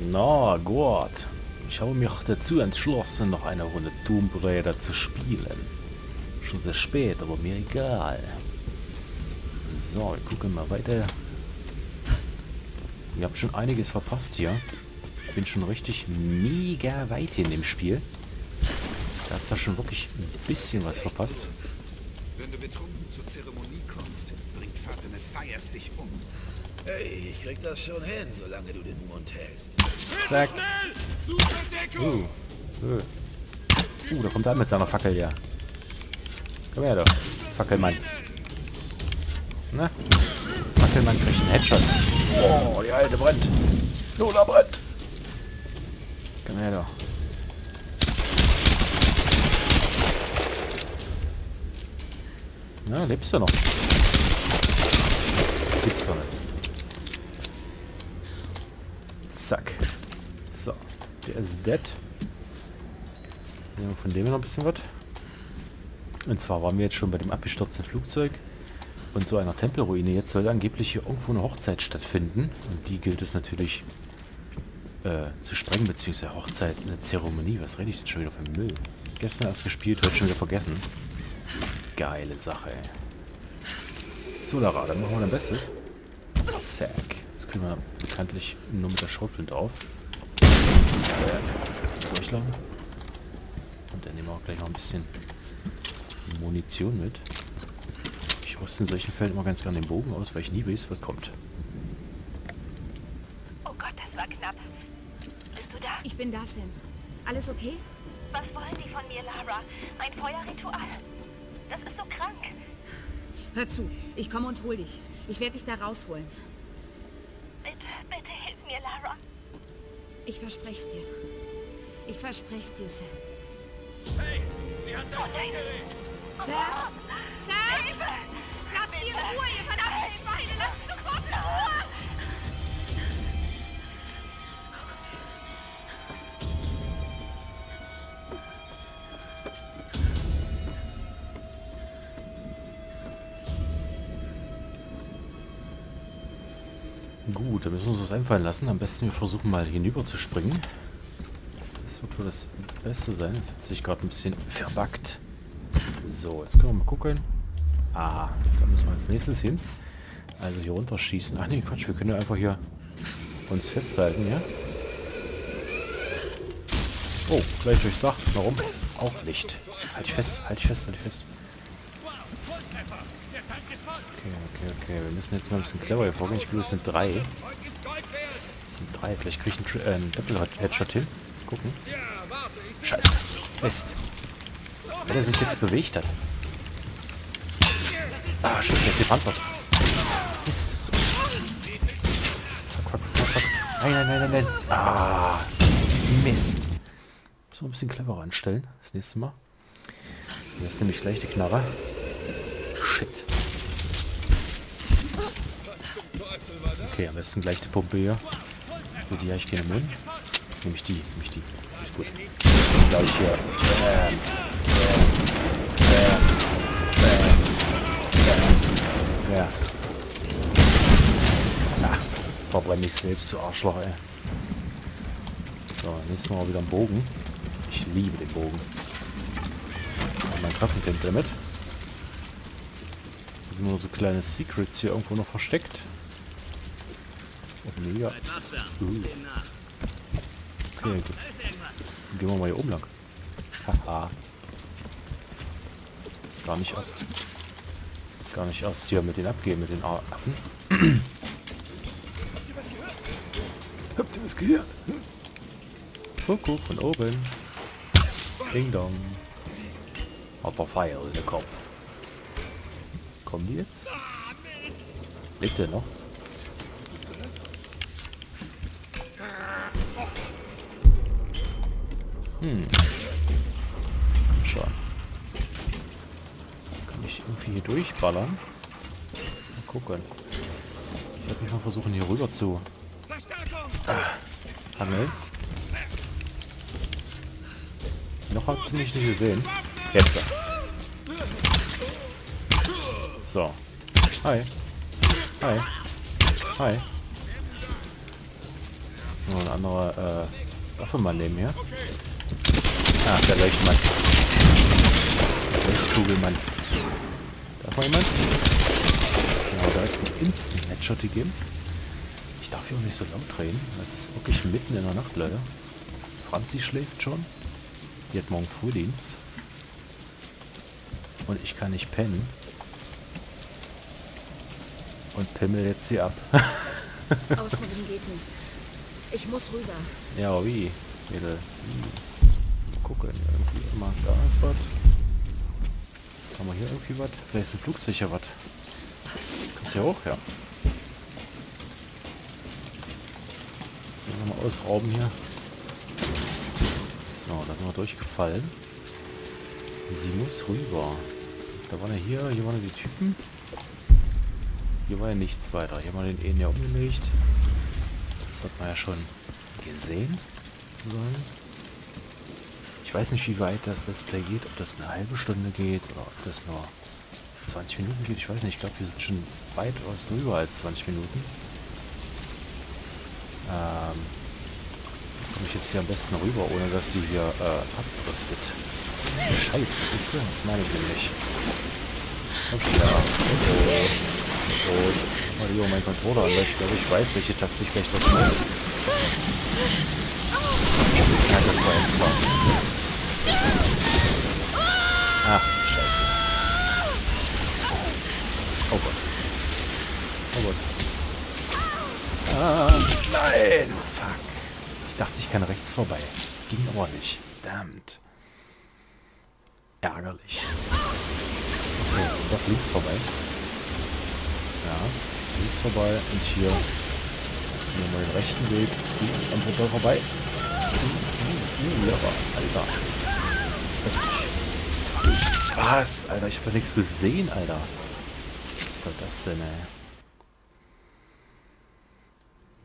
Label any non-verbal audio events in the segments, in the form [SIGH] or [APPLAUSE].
Na gut. Ich habe mich dazu entschlossen, noch eine Runde Tomb Raider zu spielen. Schon sehr spät, aber mir egal. So, wir gucken mal weiter. Ihr habt schon einiges verpasst hier. Ich bin schon richtig mega weit in dem Spiel. Da habt ihr schon wirklich ein bisschen was verpasst. Wenn du betrunken zur Zeremonie kommst, bringt Fatime feierst dich um. Hey, ich krieg das schon hin, solange du den Mund hältst. Zack. Uh. Uh. uh, da kommt er mit seiner Fackel her. Komm her, doch. Fackelmann. Na? Fackelmann kriegt einen Headshot. Oh, die alte brennt. Lola brennt. Komm her, doch. Na, lebst du noch? Gibt's doch nicht. Zack. So. Der ist dead. Wir von dem noch ein bisschen was. Und zwar waren wir jetzt schon bei dem abgestürzten Flugzeug und so einer Tempelruine. Jetzt soll angeblich hier irgendwo eine Hochzeit stattfinden. Und die gilt es natürlich äh, zu sprengen, beziehungsweise Hochzeit, eine Zeremonie. Was rede ich denn schon wieder für Müll? Gestern erst gespielt, heute schon wieder vergessen. Geile Sache, ey. So, Lara, dann machen wir dein Bestes. Zack. Kriegen wir bekanntlich nur mit der Schrotflinte auf. Durchladen. Und dann nehmen wir auch gleich noch ein bisschen Munition mit. Ich rüste in solchen Fällen immer ganz gerne den Bogen aus, weil ich nie weiß, was kommt. Oh Gott, das war knapp. Bist du da? Ich bin da, Sam. Alles okay? Was wollen die von mir, Lara? Ein Feuerritual? Das ist so krank. Hör zu, ich komme und hol dich. Ich werde dich da rausholen. Bitte, bitte hilf mir, Lara. Ich verspreche es dir. Ich verspreche es dir, Sam. Oh nein. Sam? Sam? fallen lassen. Am besten wir versuchen mal hinüber zu springen. Das wird wohl das Beste sein. Es hat sich gerade ein bisschen verbackt. So, jetzt können wir mal gucken. Ah, da müssen wir als nächstes hin. Also hier runter schießen. Ach nee, Quatsch, wir können ja einfach hier uns festhalten, ja? Oh, gleich durchs Dach. Warum? Auch nicht. Halt dich fest, halt dich fest, halt dich fest. Okay, okay, okay. Wir müssen jetzt mal ein bisschen clever vorgehen. Ich will es eine drei sind drei. Vielleicht kriege ich einen, äh, einen Doppel-Headshot hin. Gucken. Scheiße. Mist. Wenn er sich jetzt bewegt hat. Ah, shit, jetzt die Panzer. Mist. Nein, nein, nein, nein, nein. Ah, Mist. Man ein bisschen cleverer anstellen. Das nächste Mal. Das ist nämlich gleich die Knarre. Shit. Okay, am besten gleich die Pumpe hier. Für die ich keine Müll. Nehme ich die, nehme ich die. Ist gut. Gleich hier. Bam. Bam. Bam. Bam. Ja. Na, verbrenne mich selbst, du Arschloch, ey. So, nächstes Mal wieder ein Bogen. Ich liebe den Bogen. Man treffen könnte damit. Da sind nur so kleine Secrets hier irgendwo noch versteckt. Oh, mega. Uh. Okay, gut. Dann gehen wir mal hier oben lang. Haha. Gar nicht erst. Gar nicht erst hier mit den abgehen, mit den Affen. Habt ihr was gehört? Hm? Kuckuck von oben. Ding dong. Hopper Fire in der Kopf. Kommen die jetzt? Lebt der noch? Hm. Schon. Kann ich irgendwie hier durchballern? Mal gucken. Ich werde mich mal versuchen hier rüber zu ah, hangeln. Noch habt ihr mich nicht gesehen. Jetzt. So. Hi. Hi. Hi. Nur ein anderer äh, Waffe mal nehmen hier. Ah, der Leuchtmann. Der Leuchtkugelmann. Darf mal jemand? Ja, direkt einen Instant Headshot gegeben. Ich darf hier auch nicht so laut reden. Das ist wirklich mitten in der Nacht, leider. Franzi schläft schon. Die hat morgen Frühdienst. Und ich kann nicht pennen. Und pimmel jetzt sie ab. Außenrum geht nicht. Ich muss rüber. ja, wie? Mädel. Wie? Gucken. Irgendwie immer. Da ist was. Haben wir hier irgendwie was? Vielleicht ist ein Flugzeug ja was. Kannst ja hoch, ja. Mal ausrauben hier. So, da sind wir durchgefallen. Sie muss rüber. Da waren ja hier, hier waren ja die Typen. Hier war ja nichts weiter. Hier haben wir den Ehen ja umgelegt. Das hat man ja schon gesehen. Sozusagen. Ich weiß nicht, wie weit das Let's Play geht. Ob das eine halbe Stunde geht oder ob das nur 20 Minuten geht. Ich weiß nicht. Ich glaube, wir sind schon weit aus drüber als 20 Minuten. Ähm, komme ich jetzt hier am besten rüber, ohne dass sie hier äh, abdriftet. Scheiße, wisst ihr? Das meine ich nämlich. Komm ja. Oh. Mario, mein Controller an, weil ich glaube, ich weiß, welche Taste ich gleich drücken muss. Ja, das war jetzt klar. Ach, scheiße. Oh Gott. Oh Gott. Ah, nein! Fuck. Ich dachte, ich kann rechts vorbei. Ging aber nicht. Verdammt. Ärgerlich. Okay, doch links vorbei. Ja, links vorbei und hier nehmen wir den rechten Weg. Links am Portal vorbei. Uh, uh, Lehrer, Alter. Was? Alter, ich habe ja nichts gesehen, Alter. Was soll das denn, ey?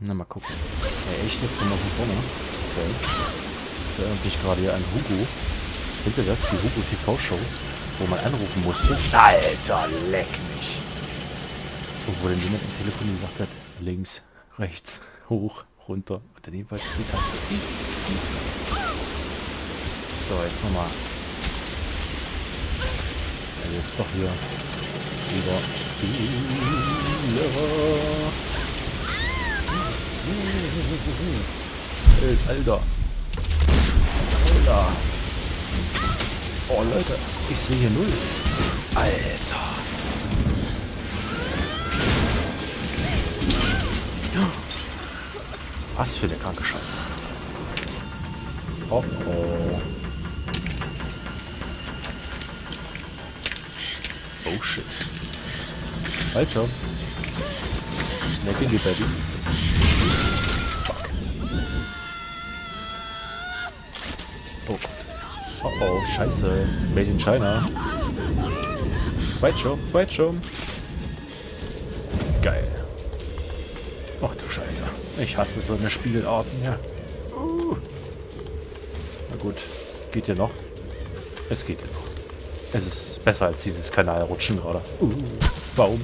Na, mal gucken. Ja, echt jetzt nochmal von vorne. Okay. Ist ja irgendwie gerade hier ein Hugo. Kennt ihr das? Die Hugo TV Show, wo man anrufen musste. Alter, leck mich. Und wo dann jemand am Telefon gesagt hat, links, rechts, hoch, runter. Und dann jedenfalls die Taste. So, jetzt nochmal. Jetzt doch hier wieder. Alter. Alter. Oh Leute, ich sehe hier null. Alter. Was für eine kranke Scheiße. Oh oh. Oh shit. Alter. Snacky die Baby. Fuck. Oh. Oh oh, scheiße. Made in China. Zweitschirm, Zweitschirm. Geil. Ach du Scheiße. Ich hasse so eine Spielarten, ja. Uh. Na gut. Geht hier noch? Es geht hier noch. Es ist besser als dieses Kanalrutschen gerade. Uh. Warum?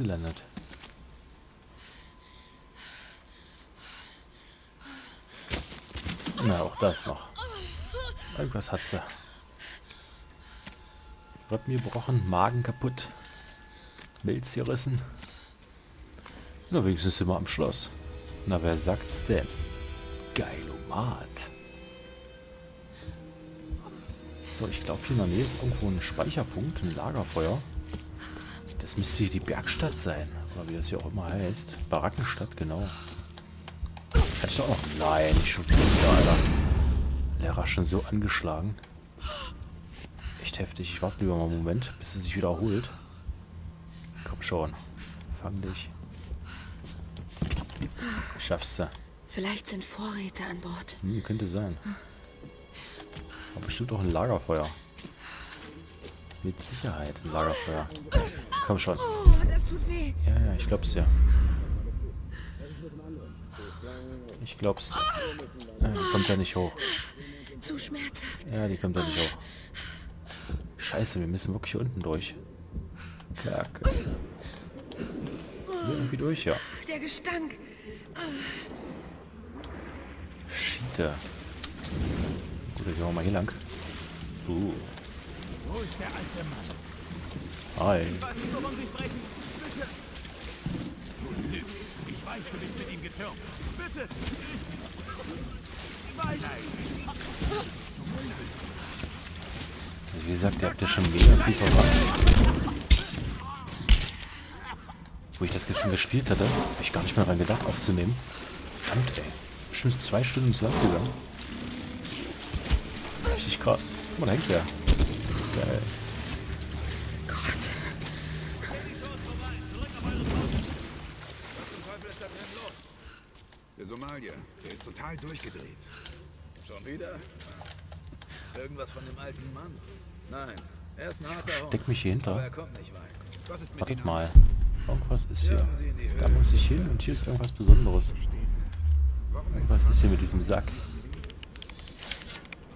Jetzt gelandet? Na, auch das noch. Irgendwas hat sie. Rippen gebrochen, Magen kaputt. Milz gerissen. Na, wenigstens wir am Schloss. Na, wer sagt's denn? Geilomat. So, ich glaube, hier in der Nähe ist irgendwo ein Speicherpunkt, ein Lagerfeuer. Das müsste hier die Bergstadt sein. Oder wie das hier auch immer heißt. Barackenstadt, genau. Hatte ich doch noch... Nein, nicht schon wieder, Alter. Lehrer schon so angeschlagen. Echt heftig. Ich warte lieber mal einen Moment, bis es sich wieder erholt. Komm schon. Fang dich. Schaffst du. Vielleicht sind Vorräte an Bord. Hm, könnte sein. Aber bestimmt auch ein Lagerfeuer. Mit Sicherheit ein Lagerfeuer. Komm schon. Oh, das tut weh. Ja, ja, ich glaub's dir. Ich glaub's. Ja, die kommt ja nicht hoch. Zu schmerzhaft. Ja, die kommt ja nicht hoch. Scheiße, wir müssen wirklich hier unten durch. Kacke. Hier irgendwie durch, ja. Der Gestank. Schiete. Gut, dann gehen wir mal hier lang. Uh. Wo ist der alte Mann? Hi. Also wie gesagt, ihr habt ja schon mega viel verbracht. Wo ich das gestern gespielt hatte, habe ich gar nicht mehr dran gedacht aufzunehmen. Verdammt, ey. Bestimmt zwei Stunden ins Land gegangen. Richtig krass. Guck mal, da hängt der. Geil. Der Somalier, der ist total durchgedreht. Schon wieder? Irgendwas von dem alten Mann? Nein, er ist ein harter. Steck mich hier er hinter. Was Wartet mal. Irgendwas ist hier. Da muss ich hin und hier ist irgendwas Besonderes. Warum ist Irgendwas ist hier mit diesem Sack.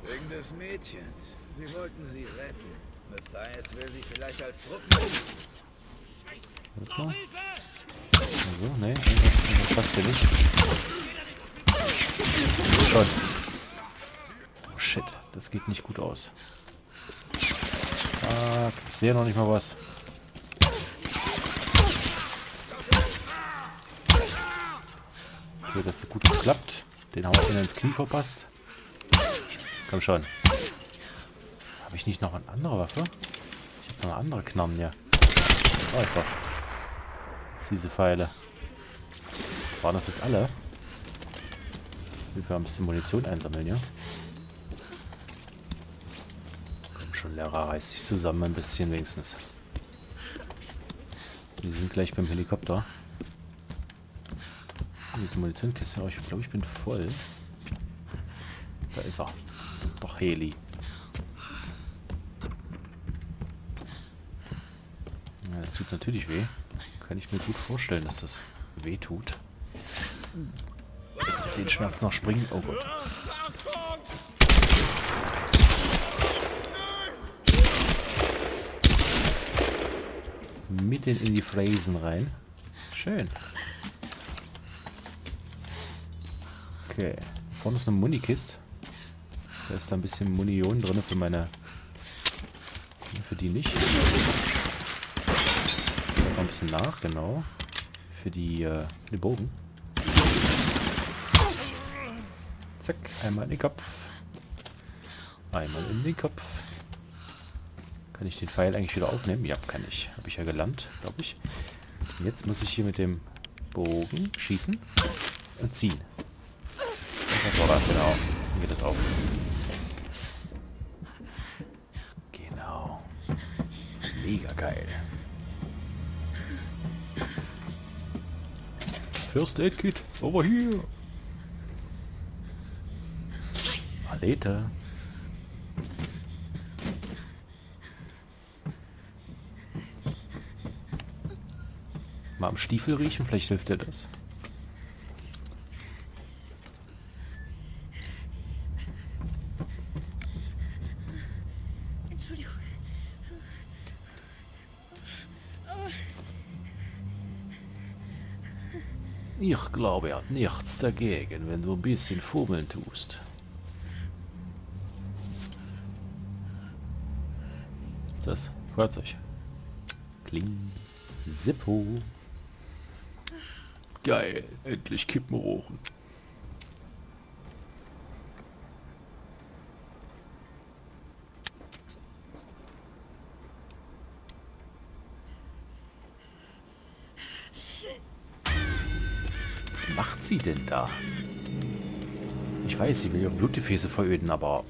Wegen des Mädchens. Sie wollten sie retten. Matthias will sie vielleicht als Truppen. Warte mal. Also, ne, irgendwas passt hier nicht. Schon. Oh shit, das geht nicht gut aus. Fuck, ich sehe noch nicht mal was. Okay, das hat gut geklappt. Den haben wir ins Knie verpasst. Komm schon. Habe ich nicht noch eine andere Waffe? Ich habe noch eine andere Knarren, ja. Oh, ich doch. Diese Pfeile. Waren das jetzt alle? Wir haben ein bisschen Munition einsammeln, ja? Komm schon, Lehrer, reiß dich zusammen ein bisschen wenigstens. Wir sind gleich beim Helikopter. Diese Munitionkiste, aber ich glaube, ich bin voll. Da ist er. Doch Heli. Ja, tut natürlich weh. Kann ich mir gut vorstellen, dass das weh tut. Den Schmerzen noch springen. Oh Gott. Mitten in die Fräsen rein. Schön. Okay. Vorne ist eine Munikist. Da ist da ein bisschen Munition drin für meine... Für die nicht. Noch ein bisschen nach, genau. Für die, äh, den Bogen. Zack, einmal in den Kopf. Einmal in den Kopf. Kann ich den Pfeil eigentlich wieder aufnehmen? Ja, kann ich. Habe ich ja gelernt, glaube ich. Jetzt muss ich hier mit dem Bogen schießen und ziehen. Das war das, genau. Dann geht das auf. Genau. Mega geil. First Aid Kit, over here. Alete. Mal am Stiefel riechen, vielleicht hilft dir das. Entschuldigung. Ich glaube, er hat nichts dagegen, wenn du ein bisschen fummeln tust. Ist das? Feuerzeug. Kling. Zippo. Geil. Endlich Kippen rochen. Was macht sie denn da? Ich weiß, sie will ihre Blutgefäße veröden, aber...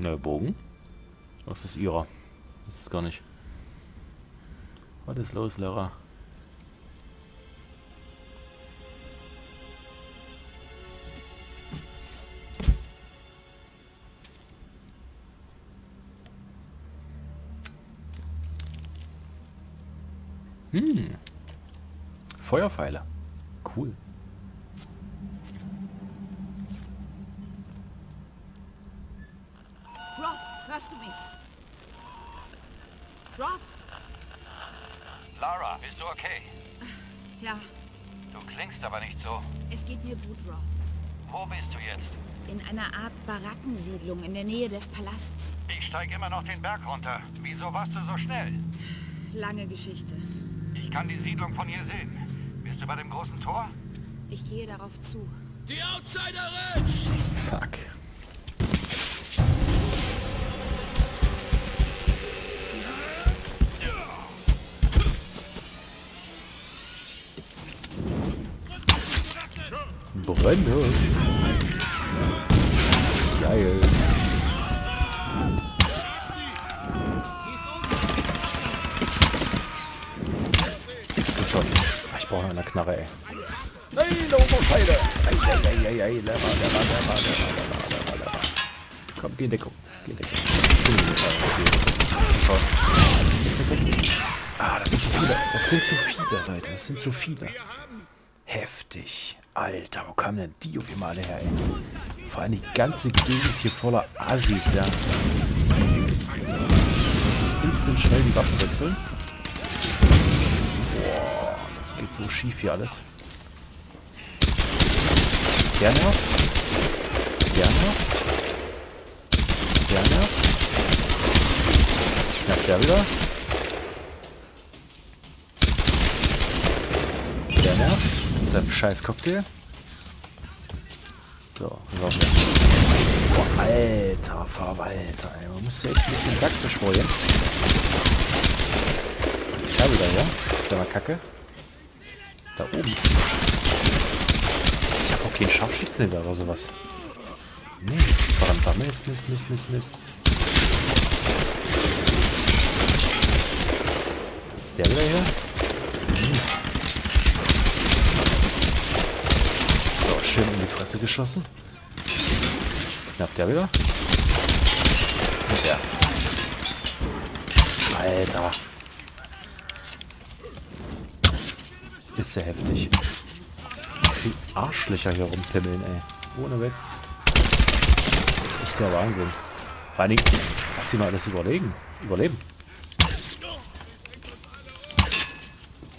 Neuer Bogen? Was ist ihrer? Das ist gar nicht. Was ist los, Lara? Hm. Feuerpfeile. Cool. Roth? Lara, bist du okay? Ja, Du klingst aber nicht so. es geht mir gut, Roth. Wo bist du jetzt? In einer Art Barackensiedlung in der Nähe des Palasts. Ich steige immer noch den Berg runter. Wieso warst du so schnell? Lange Geschichte. Ich kann die Siedlung von hier sehen. Bist du bei dem großen Tor? Ich gehe darauf zu. Die Outsiderin! Fuck. Brände. Geil. Schon. Ich brauche noch eine Knarre, ey. Nein, Oberscheide! Ei, ei, ei, ei, ei, lever, lever, lever, lever, lever, lever, lever. Komm, geh in Deckung. Geh in Deckung. Ah, das sind zu viele. Das sind zu viele, Leute. Das sind zu viele. Heftig. Alter, wo kamen denn die auf einmal alle her, ey? Vor allem die ganze Gegend hier voller Assis, ja. Instant schnell die Waffen wechseln. Boah, das geht so schief hier alles. Nervt. Der nervt. Nervt der wieder. Der nervt. Seinem scheiß Cocktail. So, was wir. Boah, alter Verwalter, ey. Man muss ja echt ein bisschen Dax beschworen. Da ja? Ist ja mal kacke. Da oben. Ich habe auch keinen Scharfschützengewehr oder sowas. Mist, verdammter Mist, Mist, Mist, Mist, Mist. Ist der wieder hier? Hm. So, schön in die Fresse geschossen. Snappt der wieder? Und der. Alter. Ist ja heftig. Wie Arschlöcher hier rumpimmeln, ey. Ohne Witz. Echt der Wahnsinn. Vor allen Dingen, was die noch alles überlegen. Überleben.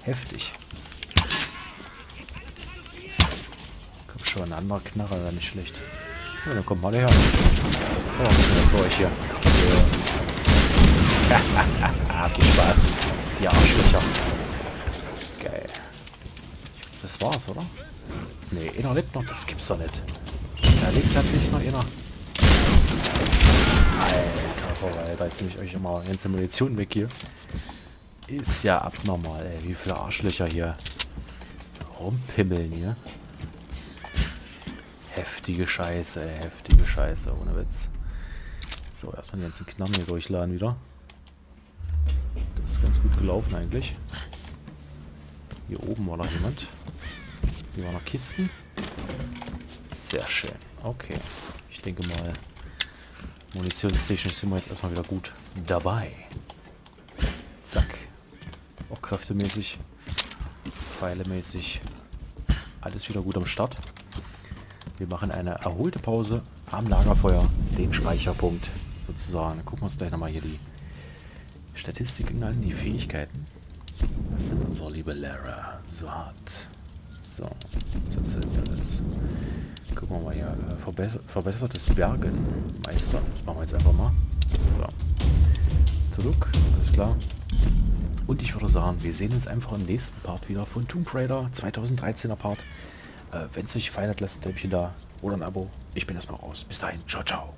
Heftig. Komm schon, ein anderer Knarre wäre nicht schlecht. Ja, dann kommt mal her. Oh, für euch hier? Ja. [LAUGHS] Viel Spaß. Die Arschlöcher. Geil. Das war's, oder? Nee, einer lebt noch. Das gibt's doch nicht. Da lebt tatsächlich noch einer. Alter, Verwalter. Jetzt nehme ich euch immer ganze Munition weg hier. Ist ja abnormal, ey. Wie viele Arschlöcher hier rumpimmeln hier. Heftige Scheiße, ey. Heftige Scheiße. Ohne Witz. So, erstmal die ganzen Knarren hier durchladen wieder. Das ist ganz gut gelaufen eigentlich. Hier oben war noch jemand. Hier waren noch Kisten. Sehr schön. Okay. Ich denke mal, munitionstechnisch sind wir jetzt erstmal wieder gut dabei. Zack. Auch kräftemäßig, pfeilemäßig. Alles wieder gut am Start. Wir machen eine erholte Pause am Lagerfeuer, den Speicherpunkt sozusagen. Gucken wir uns gleich nochmal hier die Statistiken an, die Fähigkeiten. Was sind unsere liebe Lara so hat? So, mir das? Gucken wir mal hier. Äh, verbess verbessertes Bergen. Meister. Das machen wir jetzt einfach mal. So. Zurück. Alles klar. Und ich würde sagen, wir sehen uns einfach im nächsten Part wieder von Tomb Raider 2013er Part. Äh, Wenn es euch gefallen hat, lasst ein Däumchen da oder ein Abo. Ich bin erstmal raus. Bis dahin. Ciao, ciao.